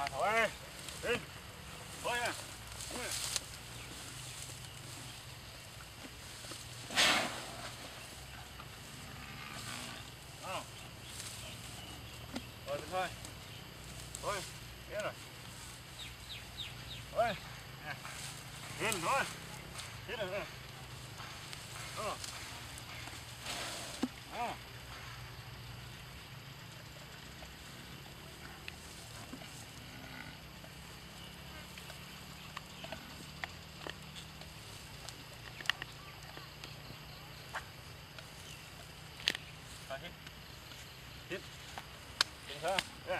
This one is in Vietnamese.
À thôi. Đi. Thôi nè thôi thôi. Thôi, thế rồi. Thôi. Nè. Thôi. Thế rồi. Hết. Hết hết hết thôi.